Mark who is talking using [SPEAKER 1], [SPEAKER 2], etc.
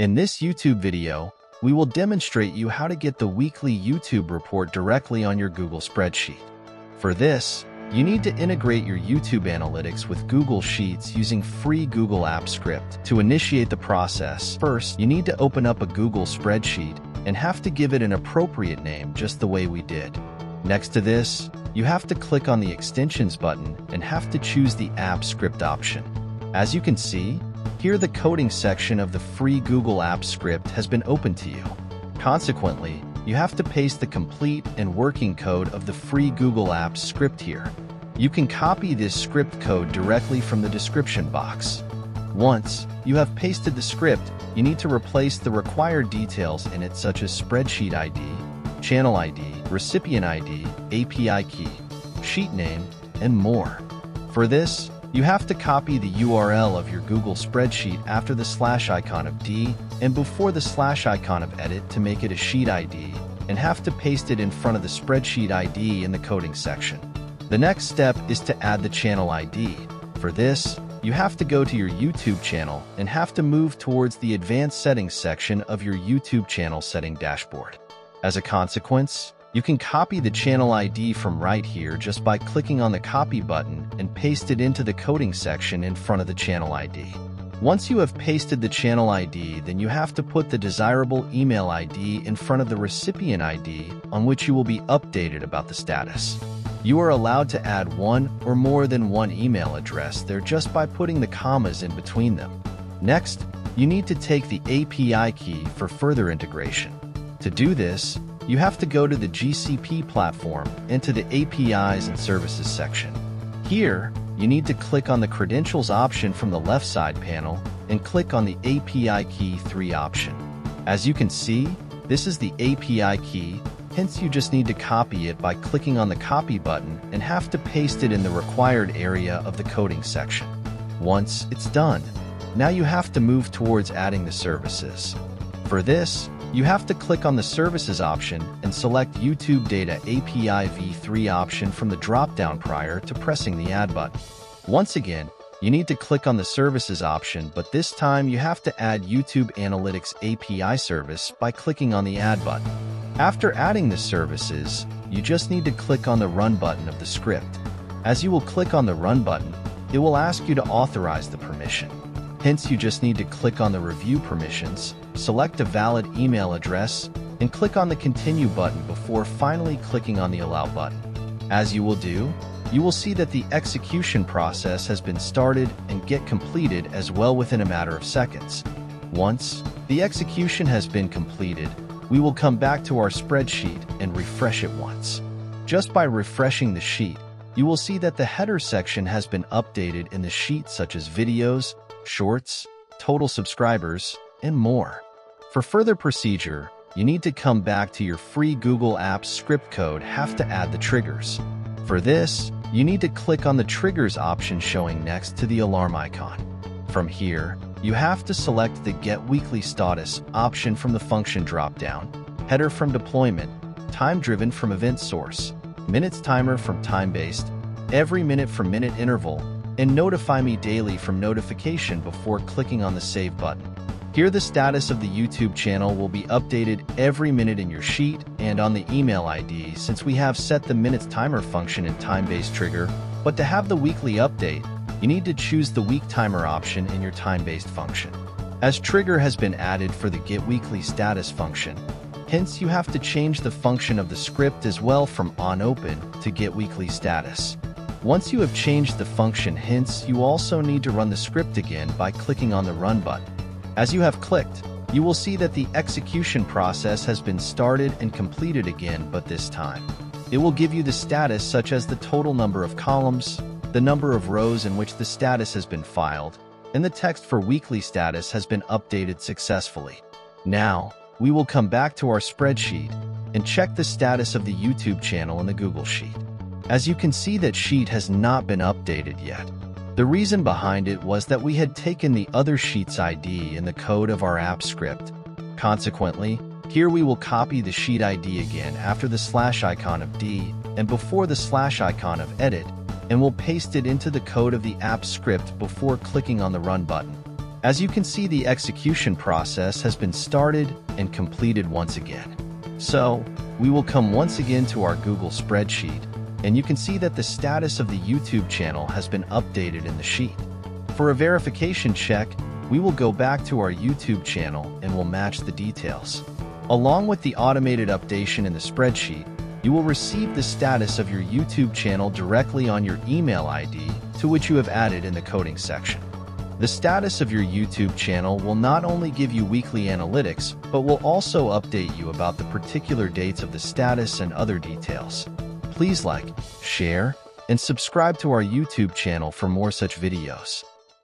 [SPEAKER 1] In this YouTube video, we will demonstrate you how to get the weekly YouTube report directly on your Google spreadsheet. For this, you need to integrate your YouTube analytics with Google Sheets using free Google Apps script. To initiate the process, first, you need to open up a Google spreadsheet and have to give it an appropriate name just the way we did. Next to this, you have to click on the Extensions button and have to choose the App Script option. As you can see, here the coding section of the free Google Apps script has been opened to you. Consequently, you have to paste the complete and working code of the free Google Apps script here. You can copy this script code directly from the description box. Once you have pasted the script, you need to replace the required details in it such as spreadsheet ID, channel ID, recipient ID, API key, sheet name, and more. For this, you have to copy the URL of your Google spreadsheet after the slash icon of D and before the slash icon of edit to make it a sheet ID and have to paste it in front of the spreadsheet ID in the coding section. The next step is to add the channel ID. For this, you have to go to your YouTube channel and have to move towards the advanced settings section of your YouTube channel setting dashboard. As a consequence, you can copy the channel ID from right here just by clicking on the copy button and paste it into the coding section in front of the channel ID. Once you have pasted the channel ID, then you have to put the desirable email ID in front of the recipient ID on which you will be updated about the status. You are allowed to add one or more than one email address there just by putting the commas in between them. Next, you need to take the API key for further integration. To do this, you have to go to the GCP platform and to the APIs and Services section. Here, you need to click on the Credentials option from the left side panel and click on the API Key 3 option. As you can see, this is the API key, hence you just need to copy it by clicking on the Copy button and have to paste it in the required area of the coding section. Once it's done, now you have to move towards adding the services. For this, you have to click on the Services option and select YouTube Data API v3 option from the drop-down prior to pressing the Add button. Once again, you need to click on the Services option, but this time you have to add YouTube Analytics API service by clicking on the Add button. After adding the services, you just need to click on the Run button of the script. As you will click on the Run button, it will ask you to authorize the permission. Hence, you just need to click on the Review Permissions, select a valid email address, and click on the Continue button before finally clicking on the Allow button. As you will do, you will see that the execution process has been started and get completed as well within a matter of seconds. Once the execution has been completed, we will come back to our spreadsheet and refresh it once. Just by refreshing the sheet, you will see that the header section has been updated in the sheet such as videos, shorts, total subscribers, and more. For further procedure, you need to come back to your free Google Apps script code have to add the triggers. For this, you need to click on the triggers option showing next to the alarm icon. From here, you have to select the Get Weekly Status option from the function dropdown, header from deployment, time driven from event source, minutes timer from time based, every minute from minute interval, and notify me daily from notification before clicking on the Save button. Here the status of the YouTube channel will be updated every minute in your sheet and on the email ID since we have set the minutes timer function in time-based trigger, but to have the weekly update, you need to choose the week timer option in your time-based function. As trigger has been added for the get weekly status function, hence you have to change the function of the script as well from on open to get weekly status. Once you have changed the function hints, you also need to run the script again by clicking on the Run button. As you have clicked, you will see that the execution process has been started and completed again, but this time. It will give you the status such as the total number of columns, the number of rows in which the status has been filed, and the text for weekly status has been updated successfully. Now, we will come back to our spreadsheet and check the status of the YouTube channel in the Google Sheet. As you can see that sheet has not been updated yet. The reason behind it was that we had taken the other sheet's ID in the code of our app script. Consequently, here we will copy the sheet ID again after the slash icon of D and before the slash icon of edit, and we'll paste it into the code of the app script before clicking on the run button. As you can see, the execution process has been started and completed once again. So, we will come once again to our Google spreadsheet, and you can see that the status of the YouTube channel has been updated in the sheet. For a verification check, we will go back to our YouTube channel and will match the details. Along with the automated updation in the spreadsheet, you will receive the status of your YouTube channel directly on your email ID to which you have added in the coding section. The status of your YouTube channel will not only give you weekly analytics, but will also update you about the particular dates of the status and other details. Please like, share, and subscribe to our YouTube channel for more such videos.